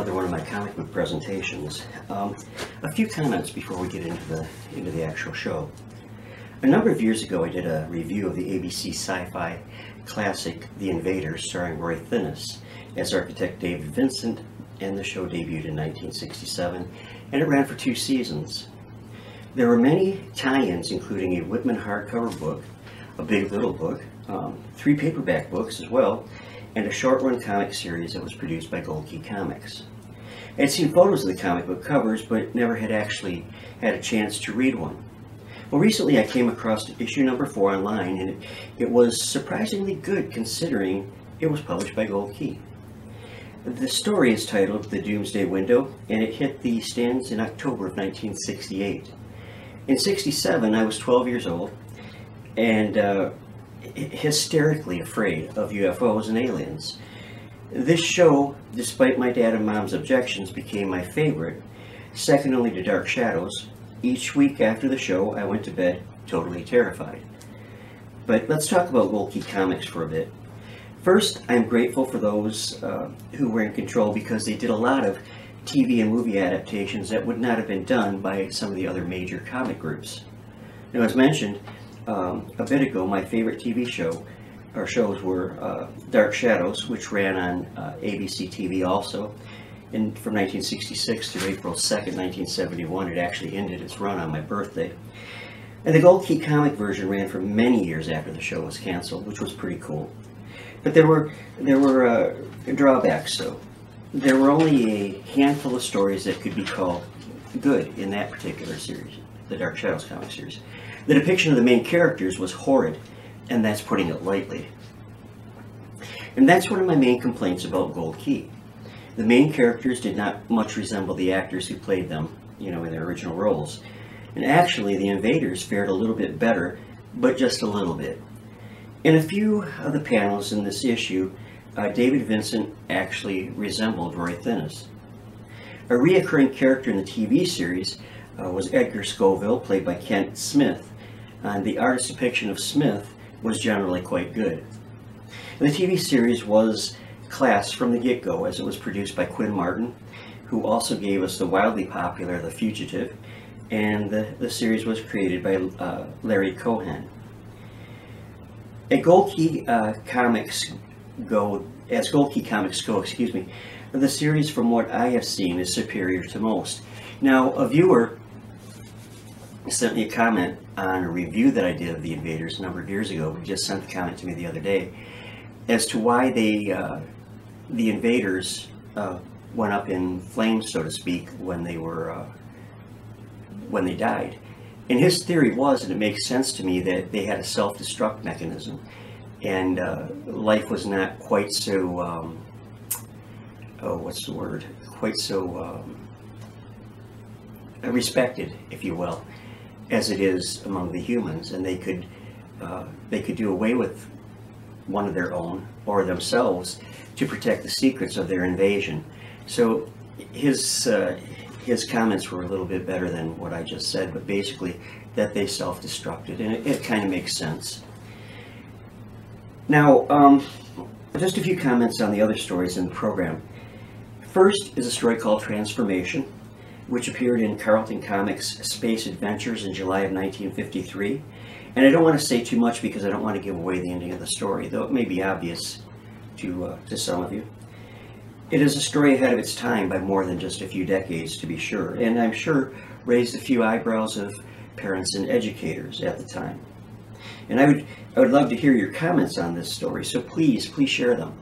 another one of my comic book presentations. Um, a few comments before we get into the into the actual show. A number of years ago, I did a review of the ABC sci-fi classic The Invaders, starring Roy Thinnes as architect David Vincent, and the show debuted in 1967, and it ran for two seasons. There were many tie-ins, including a Whitman hardcover book, a Big Little book, um, three paperback books as well, and a short-run comic series that was produced by Gold Key Comics. Had seen photos of the comic book covers, but never had actually had a chance to read one. Well, recently I came across issue number four online, and it, it was surprisingly good considering it was published by Gold Key. The story is titled The Doomsday Window, and it hit the stands in October of 1968. In 67, I was 12 years old, and uh, hysterically afraid of UFOs and aliens. This show, despite my dad and mom's objections, became my favorite, second only to Dark Shadows. Each week after the show, I went to bed totally terrified. But let's talk about Gold Comics for a bit. First, I'm grateful for those uh, who were in control because they did a lot of TV and movie adaptations that would not have been done by some of the other major comic groups. Now, as mentioned, um, a bit ago, my favorite TV show or shows were uh, Dark Shadows, which ran on uh, ABC TV also. And from 1966 to April 2nd, 1971, it actually ended its run on my birthday. And the Gold Key comic version ran for many years after the show was canceled, which was pretty cool. But there were there were uh, drawbacks, though. There were only a handful of stories that could be called good in that particular series, the Dark Shadows comic series. The depiction of the main characters was horrid, and that's putting it lightly. And that's one of my main complaints about Gold Key. The main characters did not much resemble the actors who played them, you know, in their original roles. And actually, the invaders fared a little bit better, but just a little bit. In a few of the panels in this issue, uh, David Vincent actually resembled Roy Thinnes. A reoccurring character in the TV series uh, was Edgar Scoville, played by Kent Smith, and the artist's depiction of Smith was generally quite good. And the TV series was class from the get-go as it was produced by Quinn Martin, who also gave us the wildly popular The Fugitive, and the, the series was created by uh, Larry Cohen. At Gold uh, Comics go, as Gold Key Comics go, excuse me, the series from what I have seen is superior to most. Now, a viewer sent me a comment on a review that I did of The Invaders a number of years ago. He just sent the comment to me the other day as to why they, uh, the Invaders uh, went up in flames, so to speak, when they were, uh, when they died. And his theory was, and it makes sense to me, that they had a self-destruct mechanism. And uh, life was not quite so, um, oh, what's the word? Quite so um, respected, if you will as it is among the humans, and they could uh, they could do away with one of their own or themselves to protect the secrets of their invasion. So his uh, his comments were a little bit better than what I just said, but basically that they self-destructed, and it, it kind of makes sense. Now, um, just a few comments on the other stories in the program. First is a story called Transformation which appeared in Charlton Comics Space Adventures in July of 1953. And I don't want to say too much because I don't want to give away the ending of the story, though it may be obvious to, uh, to some of you. It is a story ahead of its time by more than just a few decades, to be sure, and I'm sure raised a few eyebrows of parents and educators at the time. And I would, I would love to hear your comments on this story, so please, please share them.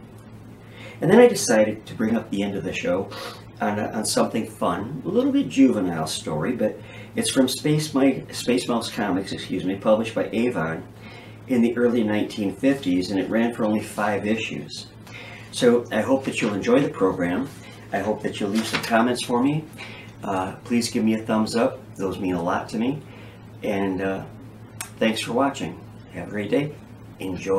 And then I decided to bring up the end of the show on, a, on something fun, a little bit juvenile story, but it's from Space, My, Space Mouse Comics, excuse me, published by Avon in the early 1950s, and it ran for only five issues. So I hope that you'll enjoy the program. I hope that you'll leave some comments for me. Uh, please give me a thumbs up. Those mean a lot to me. And uh, thanks for watching. Have a great day. Enjoy.